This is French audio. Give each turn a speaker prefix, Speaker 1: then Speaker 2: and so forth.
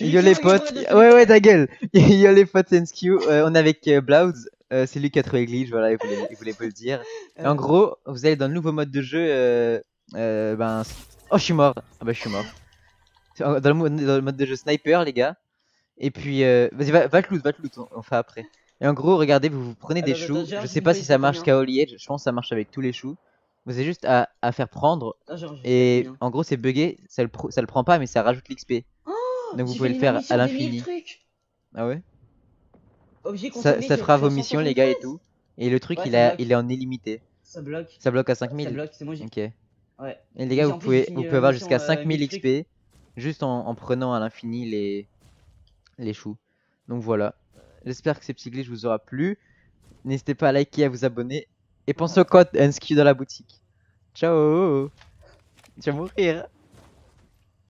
Speaker 1: Yo les potes, ouais ouais ta gueule. Yo les potes euh, on est avec euh, Blouse, euh, c'est lui qui a trouvé glitch, voilà, il voulait, il voulait pas le dire. Et en gros, vous allez dans le nouveau mode de jeu, euh, euh, ben, oh je suis mort, ah bah je suis mort. Dans le, mode, dans le mode de jeu sniper les gars. Et puis, euh, vas-y va, va te loot, va te loot, on, on fait après. Et en gros, regardez, vous, vous prenez des choux, je sais pas si ça marche qu'à Holy Edge, je pense que ça marche avec tous les choux. Vous avez juste à, à faire prendre,
Speaker 2: Ah, genre,
Speaker 1: et
Speaker 2: bien.
Speaker 1: en gros c'est bugué, ça le, ça le prend pas mais ça rajoute l'XP.
Speaker 2: Oh,
Speaker 1: Donc vous pouvez le faire à l'infini. Ah ouais? Ça, ça fera vos
Speaker 2: 173.
Speaker 1: missions les gars et tout. Et le truc
Speaker 2: Ouais,
Speaker 1: il,
Speaker 2: ça
Speaker 1: a,
Speaker 2: bloque.
Speaker 1: il est en illimité.
Speaker 2: Ça bloque.
Speaker 1: Ça bloque à
Speaker 2: Ça
Speaker 1: 5000
Speaker 2: bloque, c'est moi j'ai.
Speaker 1: Ok.
Speaker 2: Ouais.
Speaker 1: Et les gars vous pouvez, vous pouvez avoir jusqu'à
Speaker 2: euh,
Speaker 1: 5000
Speaker 2: mille trucs.
Speaker 1: XP juste en, en prenant à l'infini les, les choux. Donc voilà. J'espère que ces petits glitches vous aura plu. N'hésitez pas à liker, à vous abonner. Et pensez au code NSQ dans la boutique. Ciao Tu vas mourir